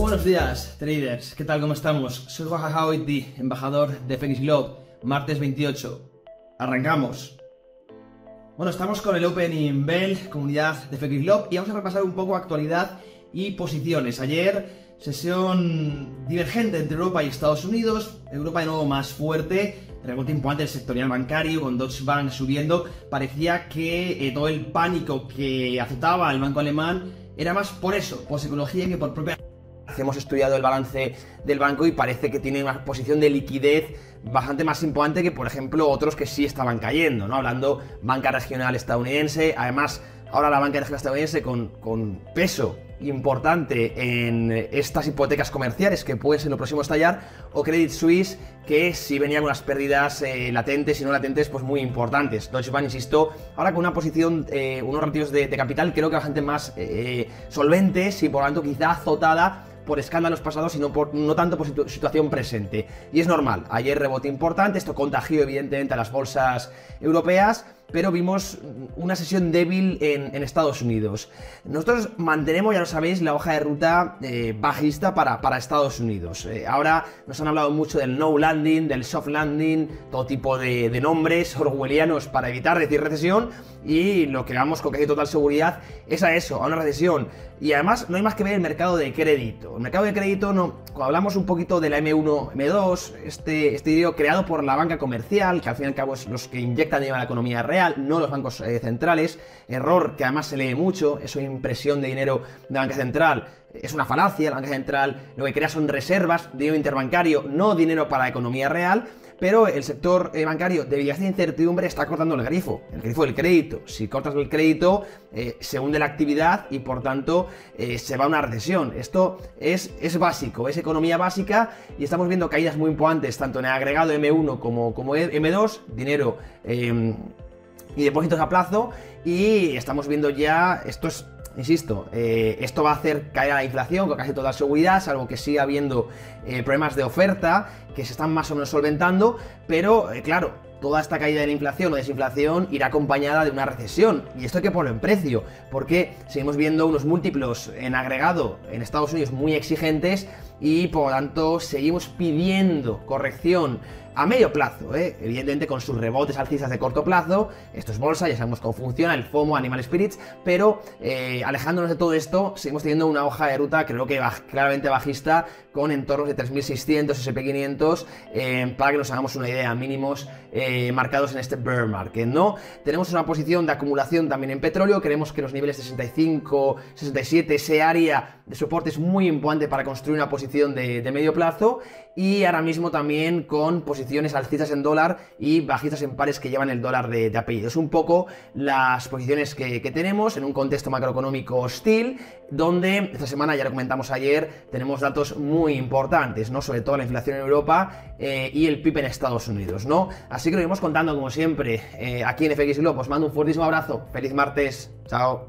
buenos días, traders. ¿Qué tal? ¿Cómo estamos? Soy Juan Hawaiti, embajador de FX Globe, martes 28. Arrancamos. Bueno, estamos con el Opening Bell, comunidad de FX Globe, y vamos a repasar un poco actualidad y posiciones. Ayer, sesión divergente entre Europa y Estados Unidos. Europa de nuevo más fuerte, rebote importante del sectorial bancario, con Deutsche Bank subiendo. Parecía que eh, todo el pánico que azotaba al banco alemán era más por eso, por psicología, que por propia Hemos estudiado el balance del banco y parece que tiene una posición de liquidez bastante más importante que, por ejemplo, otros que sí estaban cayendo, ¿no? Hablando banca regional estadounidense, además, ahora la banca regional estadounidense con, peso importante en estas hipotecas comerciales que pueden ser lo próximo a estallar, o Credit Suisse que sí venía con unas pérdidas eh, latentes y no latentes pues muy importantes. Deutsche Bank, insisto, ahora con una posición, eh, unos ratios de, capital creo que bastante más eh, solventes y por lo tanto quizá azotada por escándalos pasados y no, por, no tanto por situación presente. Y es normal, ayer rebote importante, esto contagió evidentemente a las bolsas europeas, pero vimos una sesión débil en, Estados Unidos. Nosotros mantenemos, ya lo sabéis, la hoja de ruta eh, bajista para, para, Estados Unidos. Eh, ahora nos han hablado mucho del no landing, del soft landing, todo tipo de, nombres orwellianos para evitar decir recesión y lo que vamos con casi total seguridad es a eso, a una recesión. Y además no hay más que ver el mercado de crédito. El mercado de crédito, no, cuando hablamos un poquito de la M1, M2, este, este video creado por la banca comercial, que al fin y al cabo es los que inyectan dinero a la economía real, no los bancos eh, centrales, error que además se lee mucho, eso impresión de dinero de banca central. Es una falacia, la banca central lo que crea son reservas, dinero interbancario, no dinero para la economía real pero el sector eh, bancario de de incertidumbre está cortando el grifo, el grifo del crédito. Si cortas el crédito, eh, se hunde la actividad y por tanto se va a una recesión. Esto es, es básico, es economía básica y estamos viendo caídas muy importantes tanto en el agregado M1 como, como M2, dinero em, y depósitos a plazo y estamos viendo ya, esto es Insisto, eh, esto va a hacer caer a la inflación con casi toda seguridad, salvo que siga habiendo eh, problemas de oferta que se están más o menos solventando, pero eh, claro, toda esta caída de la inflación o desinflación irá acompañada de una recesión. Y esto hay que ponerlo en precio, porque seguimos viendo unos múltiplos en agregado en Estados Unidos muy exigentes y por lo tanto seguimos pidiendo corrección a medio plazo, ¿eh? evidentemente con sus rebotes alcistas de corto plazo, esto es bolsa, ya sabemos cómo funciona, el FOMO, Animal Spirits, pero eh, alejándonos de todo esto, seguimos teniendo una hoja de ruta creo que claramente bajista, con entornos de 3.600, SP500, eh, para que nos hagamos una idea, mínimos eh, marcados en este bear market, ¿no? Tenemos una posición de acumulación también en petróleo, creemos que los niveles 65, 67, ese área de soporte es muy importante para construir una posición de, medio plazo, y ahora mismo también con posiciones alcistas en dólar y bajistas en pares que llevan el dólar de, apellido. Es un poco las posiciones que, tenemos en un contexto macroeconómico hostil, donde esta semana, ya lo comentamos ayer, tenemos datos muy importantes, ¿no? Sobre todo la inflación en Europa eh, y el PIB en Estados Unidos, ¿no? Así que lo iremos contando como siempre eh, aquí en FX Globo. Os mando un fuertísimo abrazo. Feliz martes. Chao.